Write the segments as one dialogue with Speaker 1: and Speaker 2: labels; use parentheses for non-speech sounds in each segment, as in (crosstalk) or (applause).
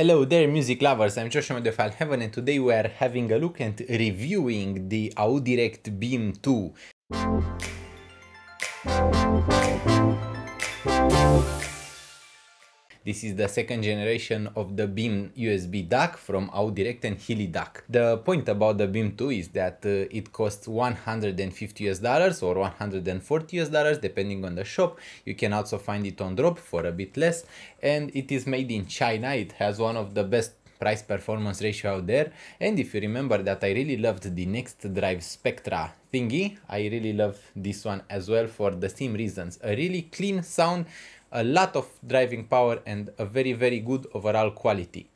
Speaker 1: Hello there music lovers, I'm Joshua Heaven and today we are having a look and reviewing the Audirect Beam 2. This is the second generation of the Beam USB DAC from Audirect and Hilidac. The point about the Beam 2 is that uh, it costs 150 US dollars or 140 US dollars depending on the shop. You can also find it on drop for a bit less and it is made in China. It has one of the best price performance ratio out there and if you remember that I really loved the NextDrive Spectra thingy I really love this one as well for the same reasons a really clean sound a lot of driving power and a very very good overall quality.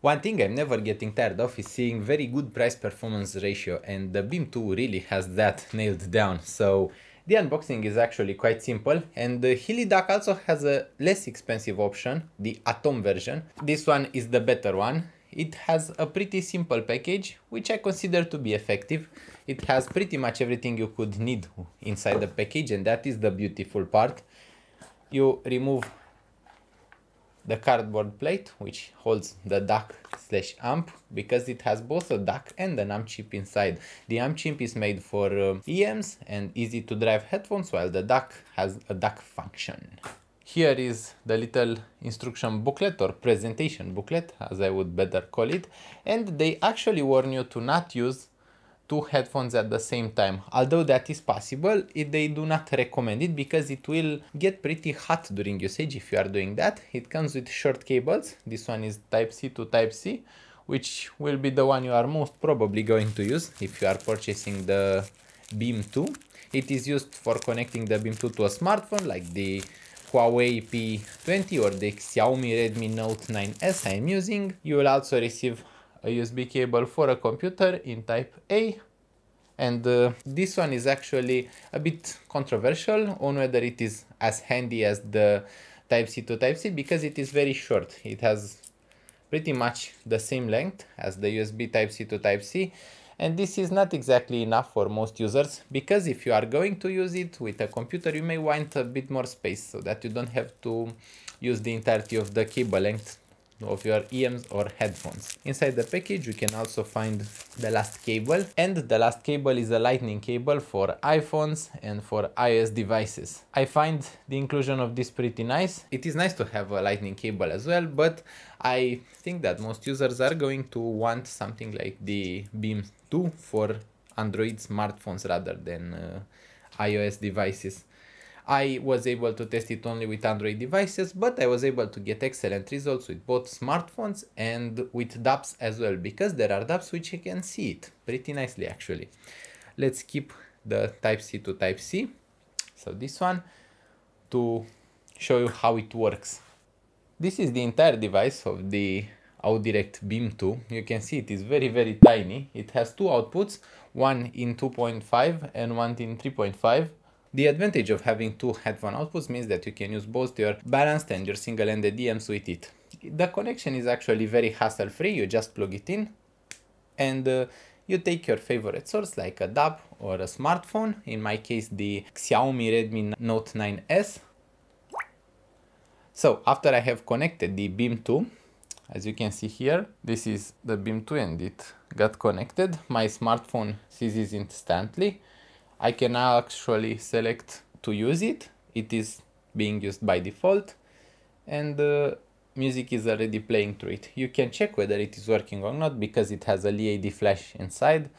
Speaker 1: One thing I'm never getting tired of is seeing very good price performance ratio and the Beam 2 really has that (laughs) nailed down. So the unboxing is actually quite simple and the Hilidac also has a less expensive option, the Atom version. This one is the better one. It has a pretty simple package, which I consider to be effective. It has pretty much everything you could need inside the package and that is the beautiful part you remove the cardboard plate which holds the DAC slash amp because it has both a DAC and an amp chip inside. The amp chip is made for uh, EMs and easy to drive headphones while the DAC has a DAC function. Here is the little instruction booklet or presentation booklet as I would better call it and they actually warn you to not use two headphones at the same time. Although that is possible, it, they do not recommend it because it will get pretty hot during usage if you are doing that. It comes with short cables. This one is Type-C to Type-C, which will be the one you are most probably going to use if you are purchasing the Beam 2. It is used for connecting the Beam 2 to a smartphone like the Huawei P20 or the Xiaomi Redmi Note 9S I am using. You will also receive a USB cable for a computer in type A. And uh, this one is actually a bit controversial on whether it is as handy as the Type-C to Type-C because it is very short. It has pretty much the same length as the USB Type-C to Type-C and this is not exactly enough for most users because if you are going to use it with a computer you may want a bit more space so that you don't have to use the entirety of the cable length of your EMs or headphones. Inside the package you can also find the last cable and the last cable is a lightning cable for iPhones and for iOS devices. I find the inclusion of this pretty nice. It is nice to have a lightning cable as well but I think that most users are going to want something like the Beam 2 for Android smartphones rather than uh, iOS devices. I was able to test it only with Android devices, but I was able to get excellent results with both smartphones and with DAPs as well, because there are DAPs which you can see it pretty nicely actually. Let's keep the Type-C to Type-C, so this one, to show you how it works. This is the entire device of the Audirect Beam 2. You can see it is very very tiny. It has two outputs, one in 2.5 and one in 3.5 the advantage of having two headphone outputs means that you can use both your balanced and your single-ended EMs with it. The connection is actually very hassle-free, you just plug it in and uh, you take your favorite source like a DAP or a smartphone, in my case the Xiaomi Redmi Note 9S. So after I have connected the Beam 2, as you can see here, this is the Beam 2 and it got connected. My smartphone sees it instantly I can actually select to use it. It is being used by default and the music is already playing through it. You can check whether it is working or not because it has a LED flash inside.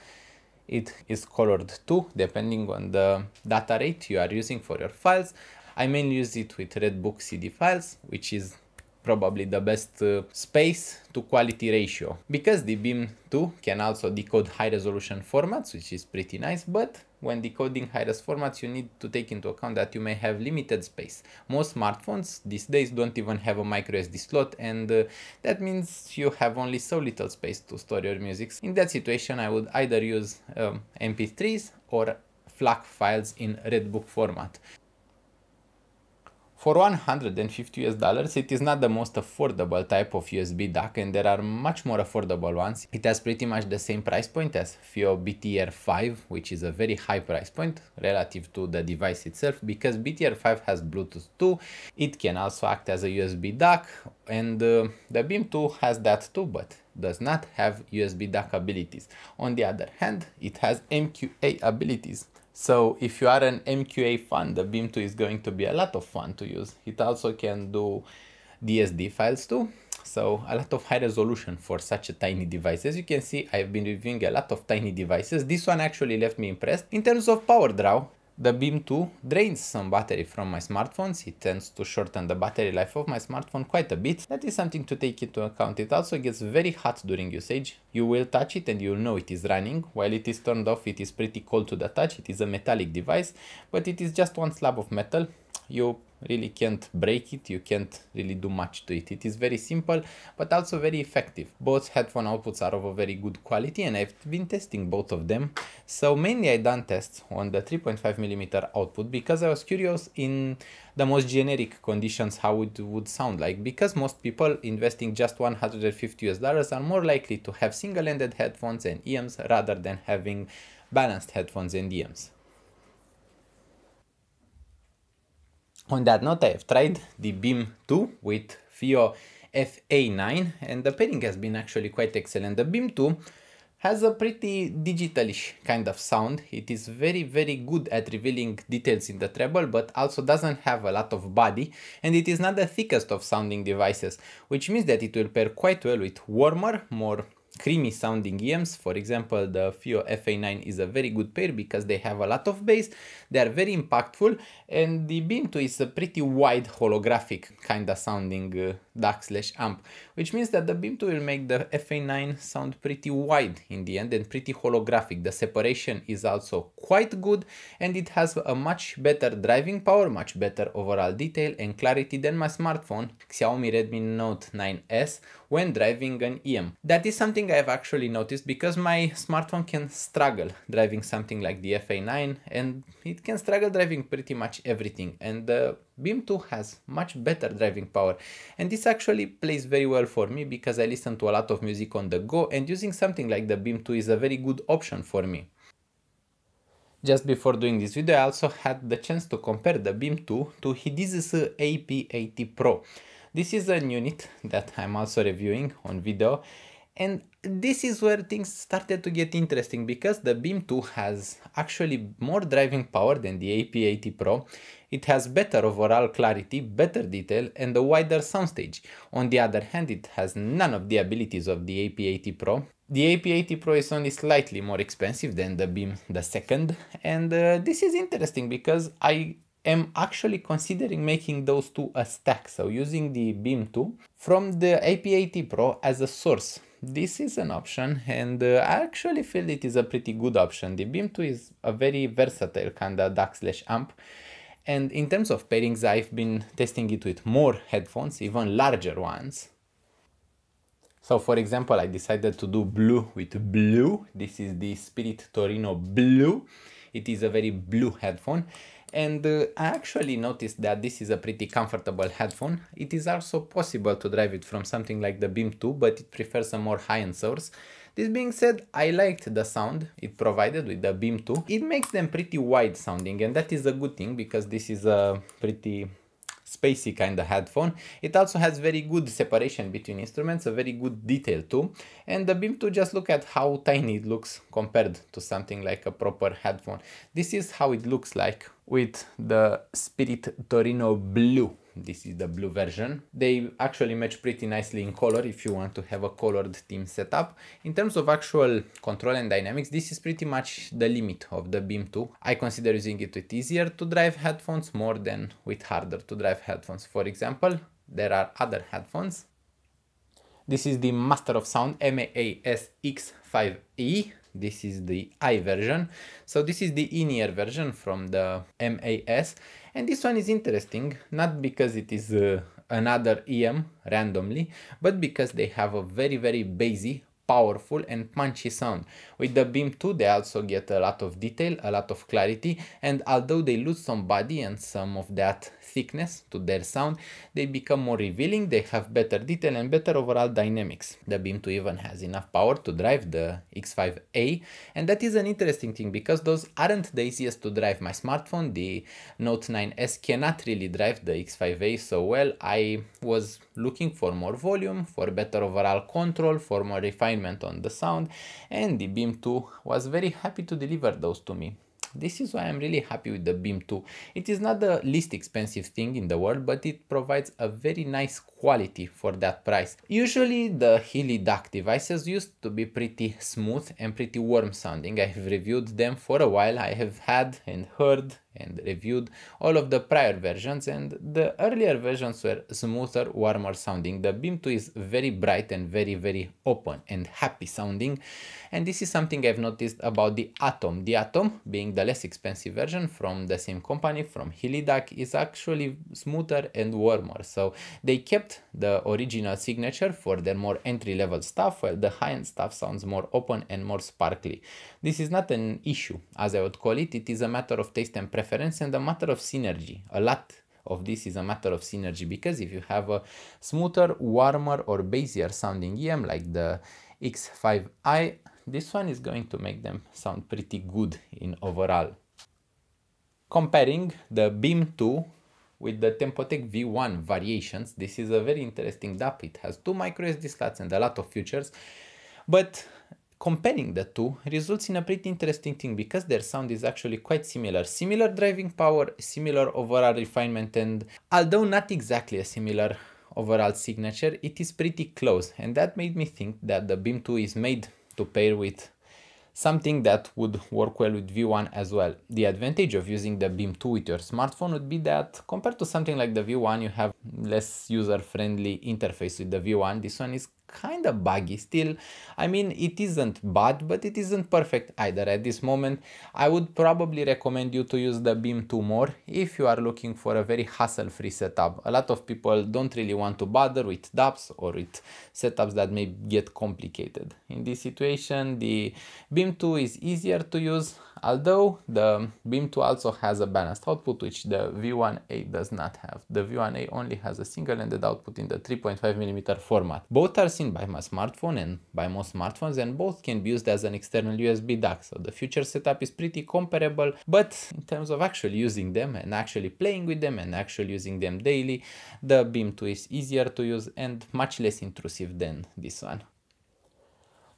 Speaker 1: It is colored too depending on the data rate you are using for your files. I mainly use it with Redbook CD files which is probably the best uh, space to quality ratio because the Beam 2 can also decode high resolution formats which is pretty nice but when decoding high res formats you need to take into account that you may have limited space. Most smartphones these days don't even have a micro SD slot and uh, that means you have only so little space to store your music. In that situation I would either use um, MP3s or FLAC files in Redbook format. For 150 US dollars, it is not the most affordable type of USB DAC and there are much more affordable ones. It has pretty much the same price point as FiiO BTR5, which is a very high price point relative to the device itself because BTR5 has Bluetooth 2. It can also act as a USB DAC and uh, the Beam 2 has that too, but does not have USB DAC abilities. On the other hand, it has MQA abilities. So if you are an MQA fan, the Beam 2 is going to be a lot of fun to use. It also can do DSD files too. So a lot of high resolution for such a tiny device. As you can see, I've been reviewing a lot of tiny devices. This one actually left me impressed. In terms of power draw, the Beam 2 drains some battery from my smartphones. It tends to shorten the battery life of my smartphone quite a bit. That is something to take into account. It also gets very hot during usage. You will touch it and you'll know it is running. While it is turned off, it is pretty cold to the touch. It is a metallic device, but it is just one slab of metal. You really can't break it, you can't really do much to it. It is very simple, but also very effective. Both headphone outputs are of a very good quality and I've been testing both of them. So mainly I done tests on the 3.5 millimeter output because I was curious in the most generic conditions how it would sound like because most people investing just 150 US dollars are more likely to have single-ended headphones and EMs rather than having balanced headphones and EMs. On that note, I have tried the Beam 2 with FiiO FA9 and the pairing has been actually quite excellent. The Beam 2 has a pretty digitalish kind of sound. It is very, very good at revealing details in the treble, but also doesn't have a lot of body, and it is not the thickest of sounding devices, which means that it will pair quite well with warmer, more creamy sounding EMs. For example, the FiiO FA9 is a very good pair because they have a lot of bass, they are very impactful, and the 2 is a pretty wide holographic kind of sounding uh, DAC slash amp, which means that the Beam 2 will make the FA9 sound pretty wide in the end and pretty holographic. The separation is also quite good and it has a much better driving power, much better overall detail and clarity than my smartphone Xiaomi Redmi Note 9S when driving an EM. That is something I've actually noticed because my smartphone can struggle driving something like the FA9 and it can struggle driving pretty much everything and the Beam 2 has much better driving power and this actually plays very well for me because I listen to a lot of music on the go and using something like the Beam 2 is a very good option for me. Just before doing this video I also had the chance to compare the Beam 2 to Hidizs AP80 Pro. This is a unit that I'm also reviewing on video and this is where things started to get interesting because the Beam 2 has actually more driving power than the AP80 Pro. It has better overall clarity, better detail and a wider soundstage. On the other hand, it has none of the abilities of the AP80 Pro. The AP80 Pro is only slightly more expensive than the Beam the second and uh, this is interesting because I am actually considering making those two a stack, so using the Beam 2 from the AP80 Pro as a source. This is an option and uh, I actually feel it is a pretty good option. The Beam 2 is a very versatile kind of DAC slash amp and in terms of pairings I've been testing it with more headphones, even larger ones. So for example I decided to do blue with blue, this is the Spirit Torino Blue, it is a very blue headphone and uh, I actually noticed that this is a pretty comfortable headphone. It is also possible to drive it from something like the Beam 2, but it prefers a more high-end source. This being said, I liked the sound it provided with the Beam 2. It makes them pretty wide sounding and that is a good thing because this is a pretty spacey kind of headphone. It also has very good separation between instruments, a very good detail too. And the Beam 2, just look at how tiny it looks compared to something like a proper headphone. This is how it looks like with the Spirit Torino Blue this is the blue version. They actually match pretty nicely in color if you want to have a colored theme setup. In terms of actual control and dynamics, this is pretty much the limit of the Beam 2. I consider using it with easier to drive headphones more than with harder to drive headphones. For example, there are other headphones. This is the Master of Sound MAS X5i this is the i version so this is the in-ear version from the MAS and this one is interesting, not because it is uh, another EM randomly, but because they have a very, very bassy, powerful and punchy sound. With the Beam 2 they also get a lot of detail, a lot of clarity and although they lose some body and some of that thickness to their sound, they become more revealing, they have better detail and better overall dynamics. The Beam 2 even has enough power to drive the X5A and that is an interesting thing because those aren't the easiest to drive. My smartphone, the Note 9s cannot really drive the X5A so well. I was looking for more volume, for better overall control, for more refinement on the sound and the Beam 2 was very happy to deliver those to me. This is why I'm really happy with the Beam 2. It is not the least expensive thing in the world, but it provides a very nice quality for that price. Usually the Hilidac devices used to be pretty smooth and pretty warm sounding. I have reviewed them for a while. I have had and heard and reviewed all of the prior versions and the earlier versions were smoother, warmer sounding. The Beam 2 is very bright and very, very open and happy sounding. And this is something I've noticed about the Atom. The Atom, being the less expensive version from the same company, from Hilidac, is actually smoother and warmer. So they kept the original signature for their more entry-level stuff, while the high-end stuff sounds more open and more sparkly. This is not an issue, as I would call it. It is a matter of taste and preference and a matter of synergy. A lot of this is a matter of synergy because if you have a smoother, warmer or bassier sounding EM like the X5i, this one is going to make them sound pretty good in overall. Comparing the Beam 2 with the Tempotec V1 variations, this is a very interesting DAP. It has two micro SD slots and a lot of features, but comparing the two results in a pretty interesting thing because their sound is actually quite similar. Similar driving power, similar overall refinement and although not exactly a similar overall signature, it is pretty close and that made me think that the Beam 2 is made to pair with something that would work well with V1 as well. The advantage of using the Beam 2 with your smartphone would be that compared to something like the V1 you have less user-friendly interface with the V1. This one is kind of buggy still. I mean, it isn't bad, but it isn't perfect either. At this moment, I would probably recommend you to use the Beam 2 more if you are looking for a very hassle-free setup. A lot of people don't really want to bother with DAPs or with setups that may get complicated. In this situation, the Beam 2 is easier to use, although the Beam 2 also has a balanced output, which the V1A does not have. The V1A only has a single-ended output in the 3.5mm format. Both are seen by my smartphone and by most smartphones and both can be used as an external USB DAC. So the future setup is pretty comparable, but in terms of actually using them and actually playing with them and actually using them daily, the Beam 2 is easier to use and much less intrusive than this one.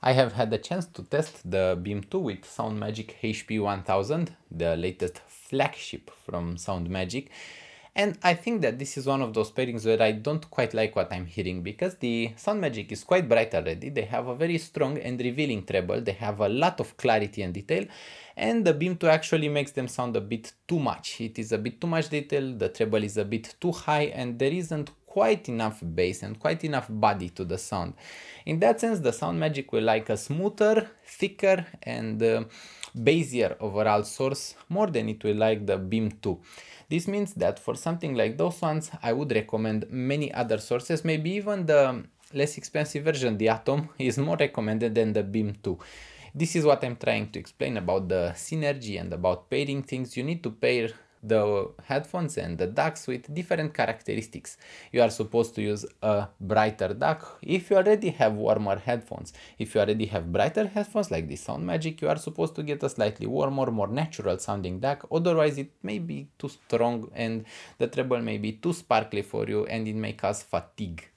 Speaker 1: I have had the chance to test the Beam 2 with SoundMagic HP1000, the latest flagship from SoundMagic, and I think that this is one of those pairings where I don't quite like what I'm hearing because the SoundMagic is quite bright already. They have a very strong and revealing treble. They have a lot of clarity and detail and the Beam 2 actually makes them sound a bit too much. It is a bit too much detail, the treble is a bit too high and there isn't quite enough bass and quite enough body to the sound. In that sense, the SoundMagic will like a smoother, thicker and uh, bassier overall source more than it will like the Beam 2. This means that for something like those ones, I would recommend many other sources, maybe even the less expensive version, the Atom, (laughs) is more recommended than the Beam 2. This is what I'm trying to explain about the synergy and about pairing things. You need to pair the headphones and the DACs with different characteristics. You are supposed to use a brighter DAC if you already have warmer headphones. If you already have brighter headphones like the SoundMagic, you are supposed to get a slightly warmer, more natural sounding DAC. Otherwise, it may be too strong and the treble may be too sparkly for you and it may cause fatigue.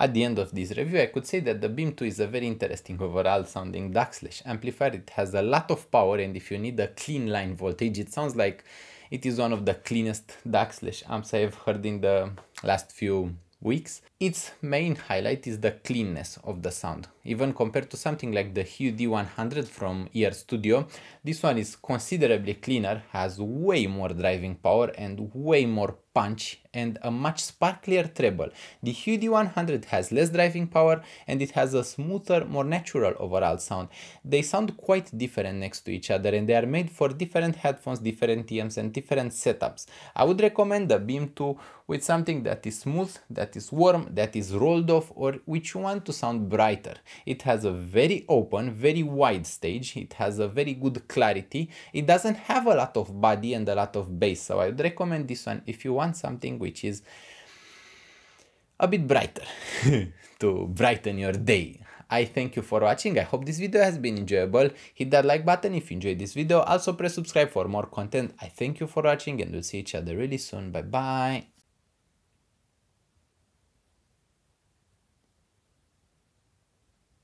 Speaker 1: At the end of this review, I could say that the Beam 2 is a very interesting overall sounding DAC slash amplifier. It has a lot of power and if you need a clean line voltage, it sounds like it is one of the cleanest DAC slash amps I've heard in the last few weeks. Its main highlight is the cleanness of the sound. Even compared to something like the HUD100 from EarStudio, this one is considerably cleaner, has way more driving power and way more punch and a much sparklier treble. The HUD100 has less driving power and it has a smoother, more natural overall sound. They sound quite different next to each other and they are made for different headphones, different EMs and different setups. I would recommend the Beam 2 with something that is smooth, that is warm, that is rolled off or which you want to sound brighter. It has a very open, very wide stage. It has a very good clarity. It doesn't have a lot of body and a lot of bass. So I would recommend this one if you want something which is a bit brighter (laughs) to brighten your day. I thank you for watching. I hope this video has been enjoyable. Hit that like button if you enjoyed this video. Also press subscribe for more content. I thank you for watching and we'll see each other really soon. Bye bye.